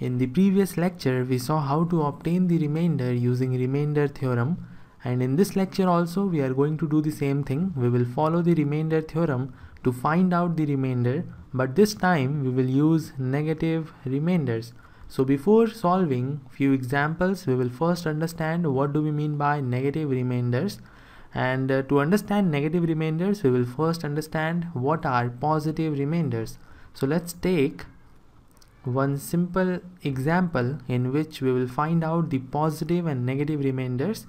In the previous lecture, we saw how to obtain the remainder using remainder theorem and in this lecture also we are going to do the same thing. We will follow the remainder theorem to find out the remainder but this time we will use negative remainders. So before solving few examples we will first understand what do we mean by negative remainders and uh, to understand negative remainders we will first understand what are positive remainders. So let's take one simple example in which we will find out the positive and negative remainders.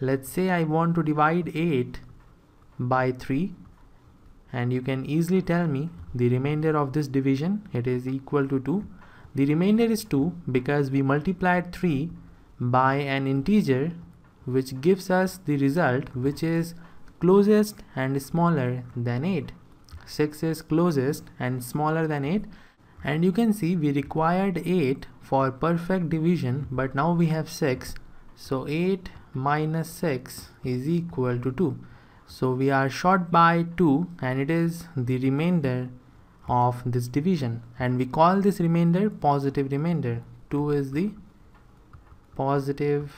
Let's say I want to divide 8 by 3 and you can easily tell me the remainder of this division it is equal to 2. The remainder is 2 because we multiplied 3 by an integer which gives us the result which is closest and smaller than 8. 6 is closest and smaller than 8 and you can see we required 8 for perfect division but now we have 6 so 8 minus 6 is equal to 2 so we are short by 2 and it is the remainder of this division. And we call this remainder positive remainder. 2 is the positive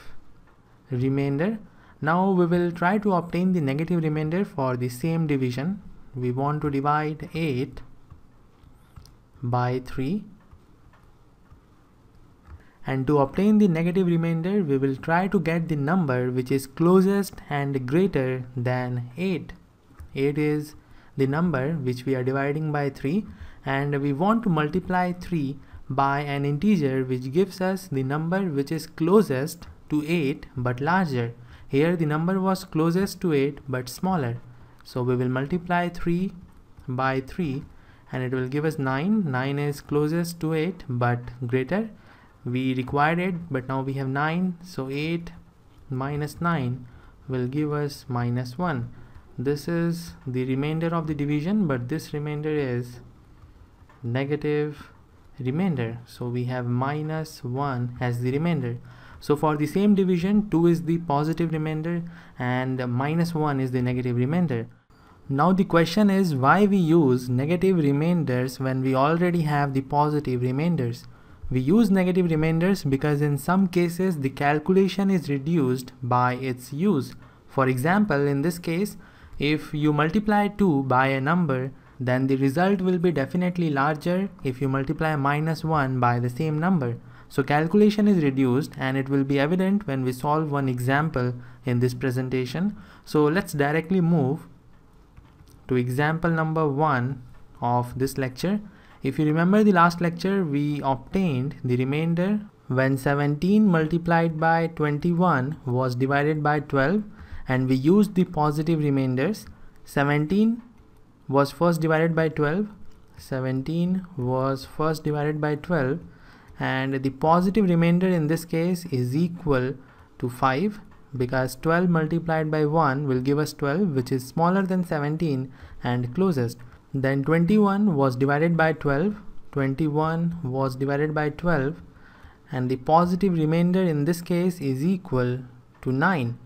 remainder. Now we will try to obtain the negative remainder for the same division. We want to divide 8 by 3 and to obtain the negative remainder we will try to get the number which is closest and greater than 8 8 is the number which we are dividing by 3 and we want to multiply 3 by an integer which gives us the number which is closest to 8 but larger. Here the number was closest to 8 but smaller. So we will multiply 3 by 3 and it will give us 9 9 is closest to 8 but greater. We required it but now we have 9 so 8 minus 9 will give us minus 1 this is the remainder of the division but this remainder is negative remainder. So we have minus 1 as the remainder. So for the same division 2 is the positive remainder and minus 1 is the negative remainder now the question is why we use negative remainders when we already have the positive remainders. We use negative remainders because in some cases the calculation is reduced by its use. For example, in this case, if you multiply 2 by a number, then the result will be definitely larger if you multiply minus 1 by the same number. So calculation is reduced and it will be evident when we solve one example in this presentation. So let's directly move to example number one of this lecture. If you remember the last lecture, we obtained the remainder when 17 multiplied by 21 was divided by 12 and we used the positive remainders. 17 was first divided by 12, 17 was first divided by 12 and the positive remainder in this case is equal to 5 because 12 multiplied by 1 will give us 12 which is smaller than 17 and closest. Then 21 was divided by 12, 21 was divided by 12 and the positive remainder in this case is equal to 9.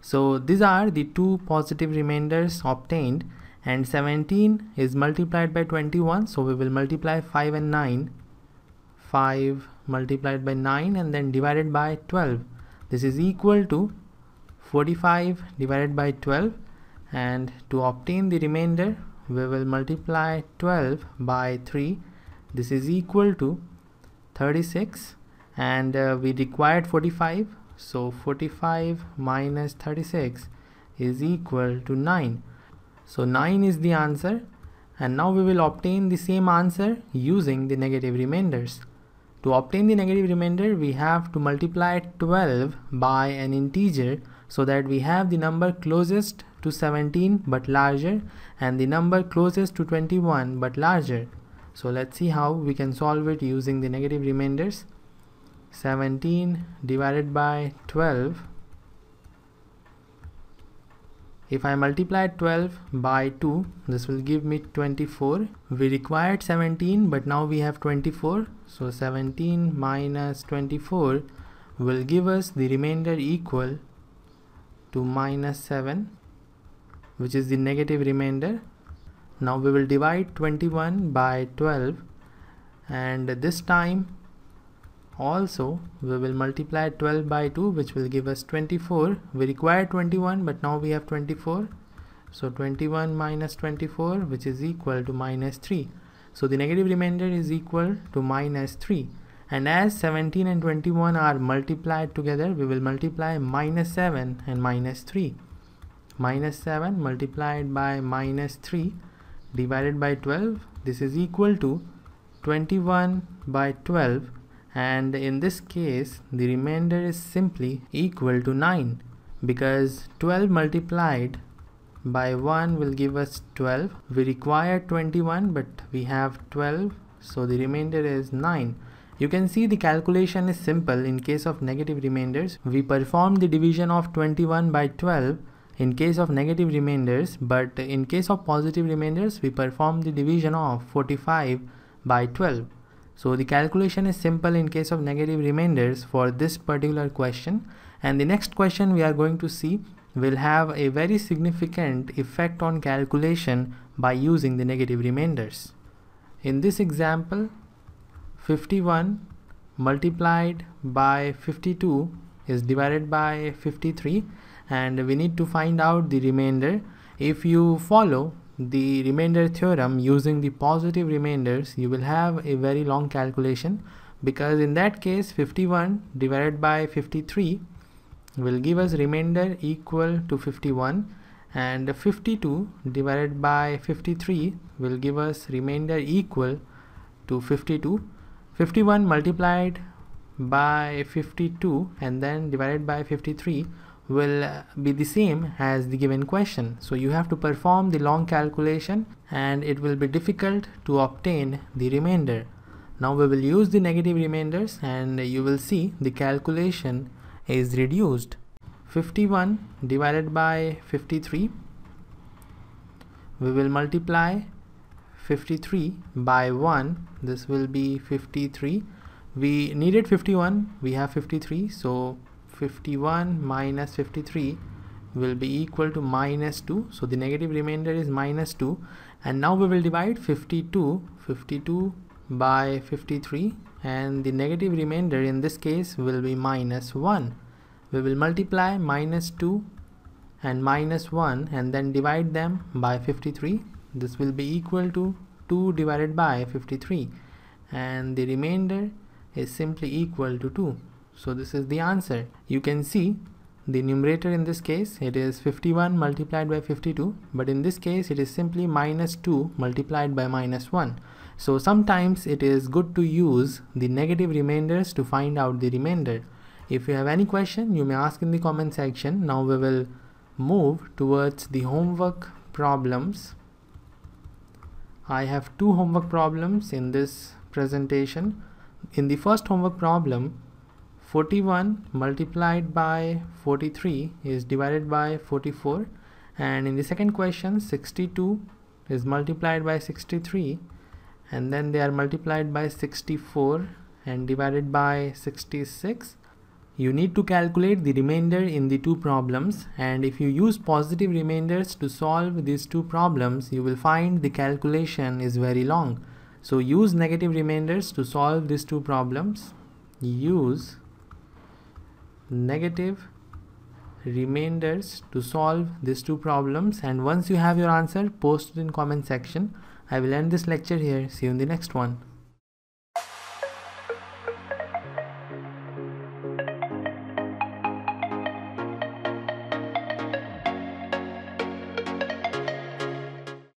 So these are the two positive remainders obtained and 17 is multiplied by 21 so we will multiply 5 and 9 5 multiplied by 9 and then divided by 12 this is equal to 45 divided by 12 and to obtain the remainder we will multiply 12 by 3 this is equal to 36 and uh, we required 45 so 45 minus 36 is equal to 9 so 9 is the answer and now we will obtain the same answer using the negative remainders to obtain the negative remainder we have to multiply 12 by an integer so that we have the number closest to 17 but larger and the number closest to 21 but larger. So let's see how we can solve it using the negative remainders. 17 divided by 12 if I multiply 12 by 2 this will give me 24 we required 17 but now we have 24 so 17 minus 24 will give us the remainder equal to minus 7 which is the negative remainder. Now we will divide 21 by 12 and this time also we will multiply 12 by 2 which will give us 24 we require 21 but now we have 24 so 21 minus 24 which is equal to minus 3 so the negative remainder is equal to minus 3 and as 17 and 21 are multiplied together we will multiply minus 7 and minus 3 minus 7 multiplied by minus 3 divided by 12 this is equal to 21 by 12 and in this case the remainder is simply equal to 9 because 12 multiplied by 1 will give us 12 we require 21 but we have 12 so the remainder is 9 you can see the calculation is simple. In case of negative remainders we perform the division of 21 by 12 in case of negative remainders but in case of positive remainders we perform the division of 45 by 12 so the calculation is simple in case of negative remainders for this particular question. And the next question we are going to see will have a very significant effect on calculation by using the negative remainders. In this example 51 multiplied by 52 is divided by 53 and we need to find out the remainder. If you follow the remainder theorem using the positive remainders you will have a very long calculation because in that case 51 divided by 53 will give us remainder equal to 51 and 52 divided by 53 will give us remainder equal to 52 51 multiplied by 52 and then divided by 53 will be the same as the given question. So you have to perform the long calculation and it will be difficult to obtain the remainder. Now we will use the negative remainders and you will see the calculation is reduced. 51 divided by 53 we will multiply 53 by 1 this will be 53 we needed 51 we have 53 so 51 minus 53 will be equal to minus 2 so the negative remainder is minus 2 and now we will divide 52 52 by 53 and the negative remainder in this case will be minus 1 we will multiply minus 2 and minus 1 and then divide them by 53 this will be equal to 2 divided by 53 and the remainder is simply equal to 2 so this is the answer. You can see the numerator in this case it is 51 multiplied by 52 but in this case it is simply minus 2 multiplied by minus 1 so sometimes it is good to use the negative remainders to find out the remainder. If you have any question you may ask in the comment section. Now we will move towards the homework problems. I have two homework problems in this presentation. In the first homework problem 41 multiplied by 43 is divided by 44 and in the second question 62 is multiplied by 63 and then they are multiplied by 64 and divided by 66 you need to calculate the remainder in the two problems. And if you use positive remainders to solve these two problems you will find the calculation is very long. So use negative remainders to solve these two problems. Use negative remainders to solve these two problems. And once you have your answer post it in comment section. I will end this lecture here. See you in the next one